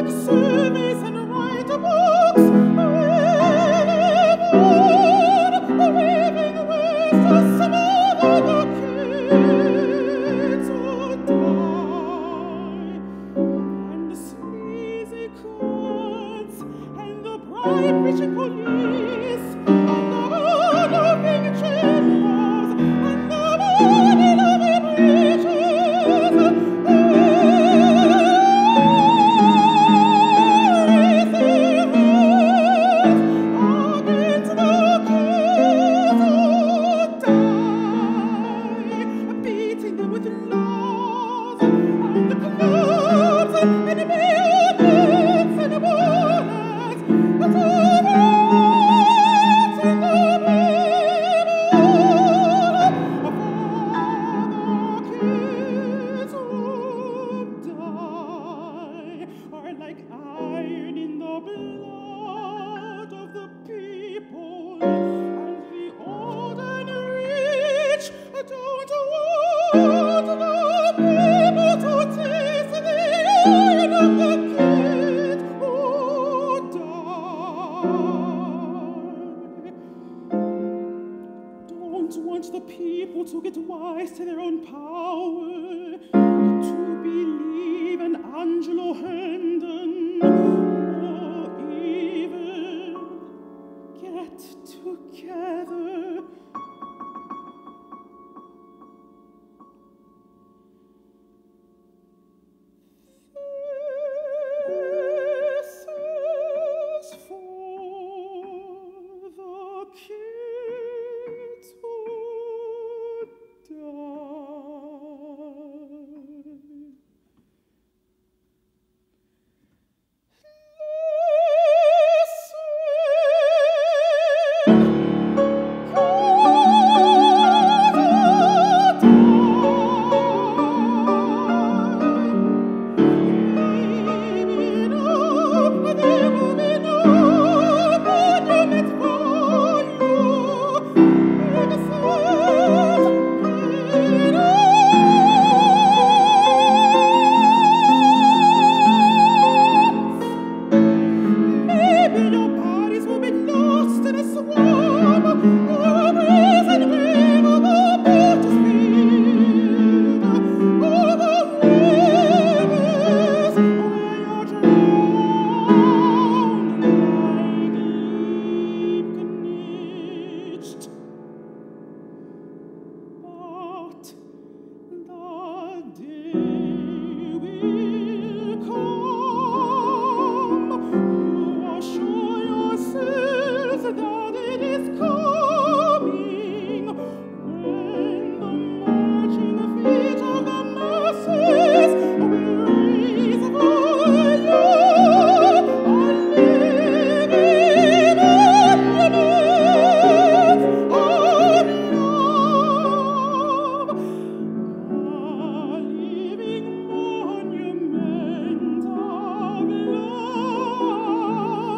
Exit.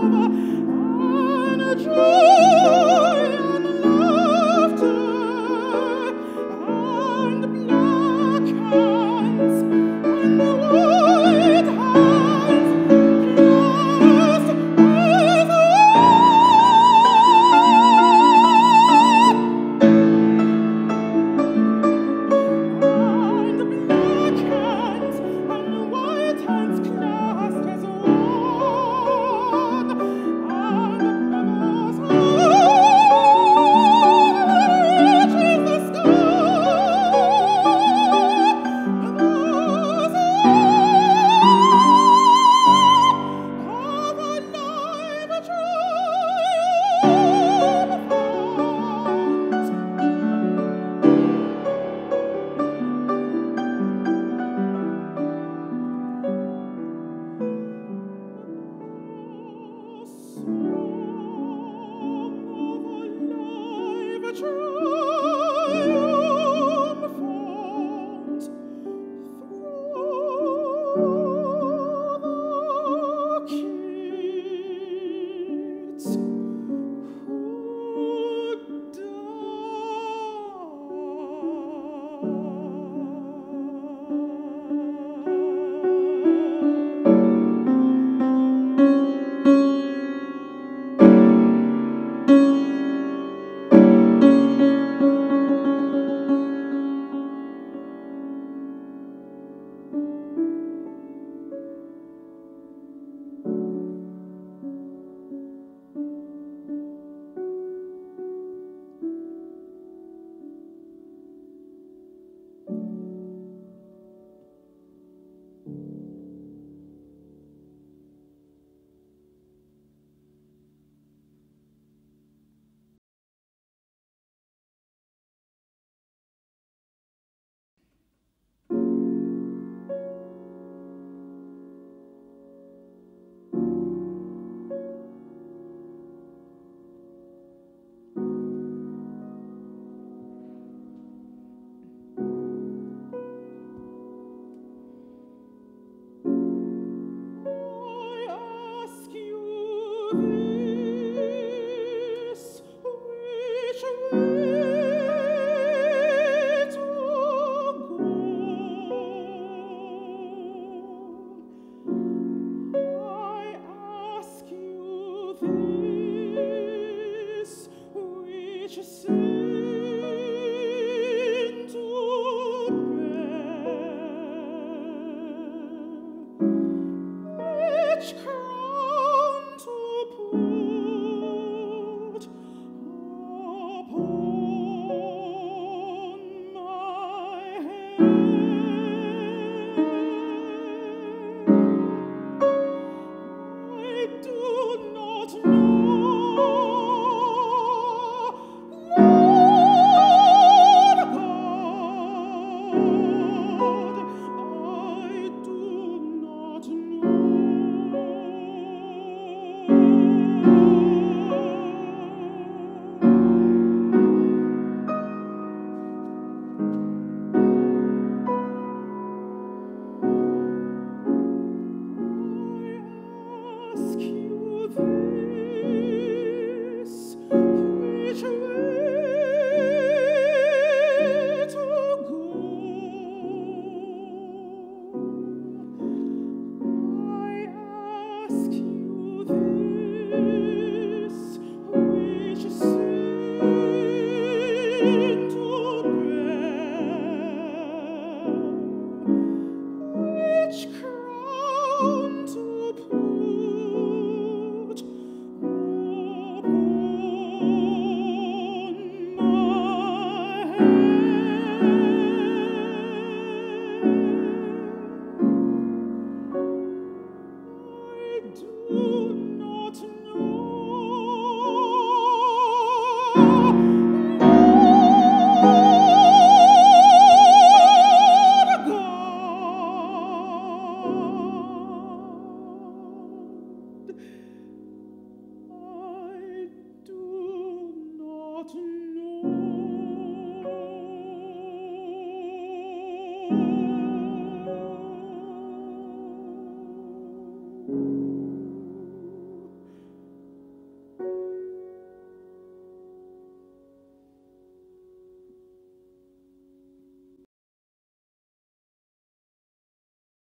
over.